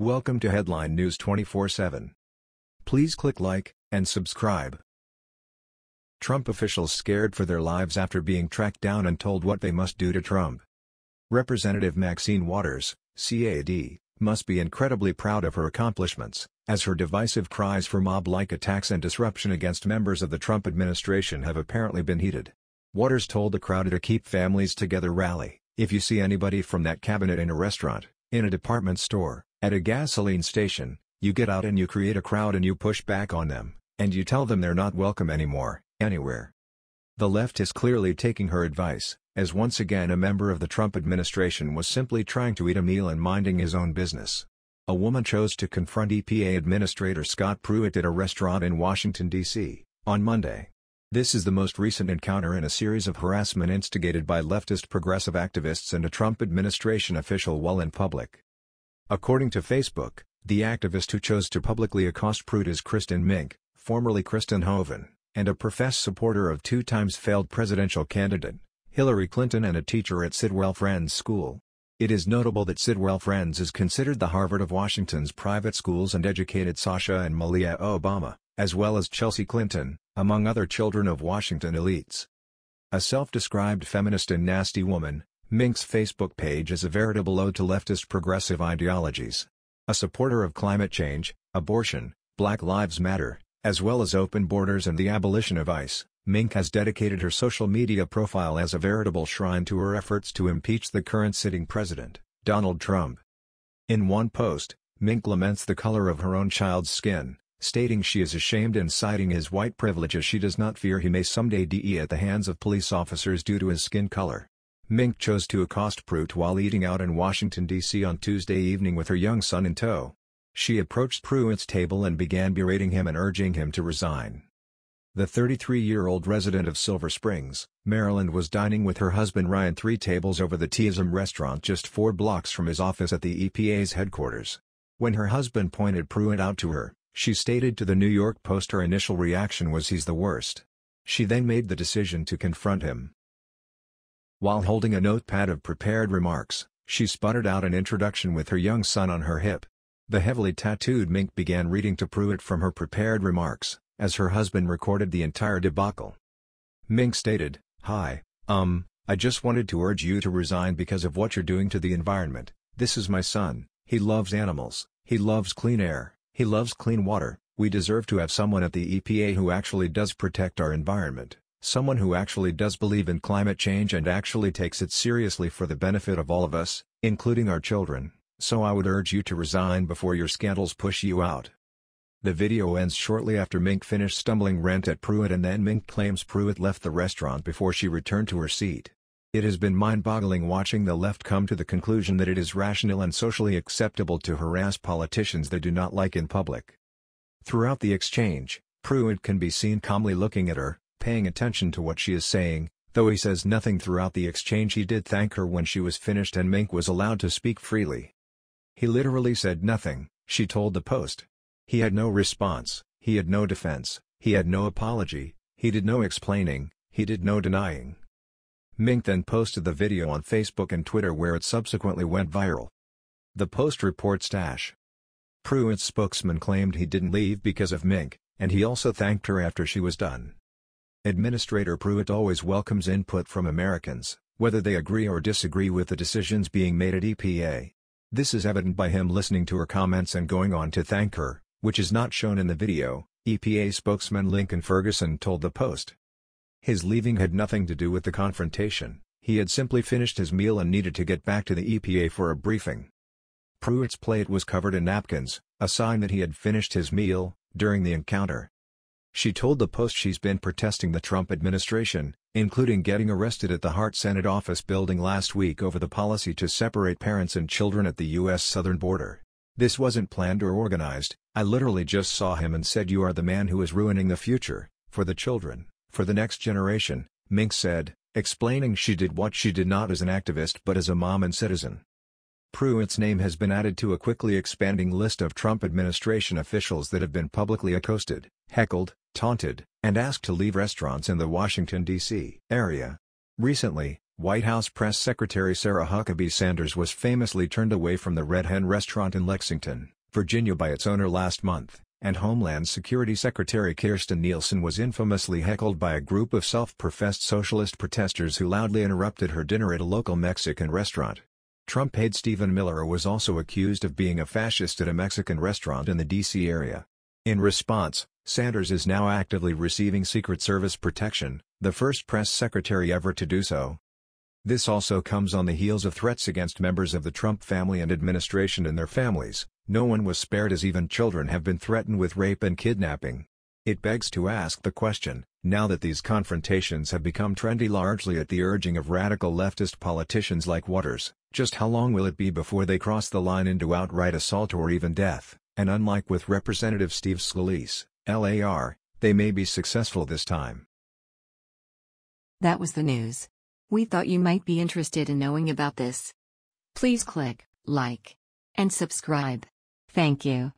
Welcome to Headline News 24/7. Please click like and subscribe. Trump officials scared for their lives after being tracked down and told what they must do to Trump. Representative Maxine Waters, CAD, must be incredibly proud of her accomplishments, as her divisive cries for mob-like attacks and disruption against members of the Trump administration have apparently been heated. Waters told the crowd to keep families together rally, if you see anybody from that cabinet in a restaurant, in a department store, at a gasoline station, you get out and you create a crowd and you push back on them, and you tell them they're not welcome anymore, anywhere. The left is clearly taking her advice, as once again a member of the Trump administration was simply trying to eat a meal and minding his own business. A woman chose to confront EPA Administrator Scott Pruitt at a restaurant in Washington, D.C., on Monday. This is the most recent encounter in a series of harassment instigated by leftist progressive activists and a Trump administration official while in public. According to Facebook, the activist who chose to publicly accost Pruitt is Kristin Mink, formerly Kristin Hoven, and a professed supporter of two times failed presidential candidate, Hillary Clinton and a teacher at Sidwell Friends School. It is notable that Sidwell Friends is considered the Harvard of Washington's private schools and educated Sasha and Malia Obama, as well as Chelsea Clinton, among other children of Washington elites. A self-described feminist and nasty woman, Mink's Facebook page is a veritable ode to leftist progressive ideologies. A supporter of climate change, abortion, Black Lives Matter, as well as open borders and the abolition of ICE, Mink has dedicated her social media profile as a veritable shrine to her efforts to impeach the current sitting president, Donald Trump. In one post, Mink laments the color of her own child's skin, stating she is ashamed and citing his white privilege as she does not fear he may someday die at the hands of police officers due to his skin color. Mink chose to accost Pruitt while eating out in Washington, D.C. on Tuesday evening with her young son in tow. She approached Pruitt's table and began berating him and urging him to resign. The 33-year-old resident of Silver Springs, Maryland was dining with her husband Ryan three tables over the Teaism restaurant just four blocks from his office at the EPA's headquarters. When her husband pointed Pruitt out to her, she stated to the New York Post her initial reaction was he's the worst. She then made the decision to confront him. While holding a notepad of prepared remarks, she sputtered out an introduction with her young son on her hip. The heavily tattooed Mink began reading to Pruitt from her prepared remarks, as her husband recorded the entire debacle. Mink stated, Hi, um, I just wanted to urge you to resign because of what you're doing to the environment. This is my son, he loves animals, he loves clean air, he loves clean water, we deserve to have someone at the EPA who actually does protect our environment. Someone who actually does believe in climate change and actually takes it seriously for the benefit of all of us, including our children, so I would urge you to resign before your scandals push you out. The video ends shortly after Mink finished stumbling rant at Pruitt and then Mink claims Pruitt left the restaurant before she returned to her seat. It has been mind-boggling watching the left come to the conclusion that it is rational and socially acceptable to harass politicians they do not like in public. Throughout the exchange, Pruitt can be seen calmly looking at her, paying attention to what she is saying, though he says nothing throughout the exchange he did thank her when she was finished and Mink was allowed to speak freely. He literally said nothing, she told the Post. He had no response, he had no defense, he had no apology, he did no explaining, he did no denying. Mink then posted the video on Facebook and Twitter where it subsequently went viral. The Post reports Dash. Pruitt's spokesman claimed he didn't leave because of Mink, and he also thanked her after she was done. Administrator Pruitt always welcomes input from Americans, whether they agree or disagree with the decisions being made at EPA. This is evident by him listening to her comments and going on to thank her, which is not shown in the video, EPA spokesman Lincoln Ferguson told the Post. His leaving had nothing to do with the confrontation, he had simply finished his meal and needed to get back to the EPA for a briefing. Pruitt's plate was covered in napkins, a sign that he had finished his meal, during the encounter. She told the Post she's been protesting the Trump administration, including getting arrested at the Hart Senate office building last week over the policy to separate parents and children at the U.S. southern border. This wasn't planned or organized, I literally just saw him and said you are the man who is ruining the future, for the children, for the next generation, Mink said, explaining she did what she did not as an activist but as a mom and citizen. Pruitt's name has been added to a quickly expanding list of Trump administration officials that have been publicly accosted, heckled, taunted, and asked to leave restaurants in the Washington, D.C. area. Recently, White House Press Secretary Sarah Huckabee Sanders was famously turned away from the Red Hen restaurant in Lexington, Virginia by its owner last month, and Homeland Security Secretary Kirstjen Nielsen was infamously heckled by a group of self-professed socialist protesters who loudly interrupted her dinner at a local Mexican restaurant. Trump aide Stephen Miller was also accused of being a fascist at a Mexican restaurant in the D.C. area. In response, Sanders is now actively receiving Secret Service protection, the first press secretary ever to do so. This also comes on the heels of threats against members of the Trump family and administration and their families. No one was spared as even children have been threatened with rape and kidnapping. It begs to ask the question, now that these confrontations have become trendy largely at the urging of radical leftist politicians like Waters, just how long will it be before they cross the line into outright assault or even death, and unlike with Representative Steve Scalise, LAR, they may be successful this time. That was the news. We thought you might be interested in knowing about this. Please click like and subscribe. Thank you.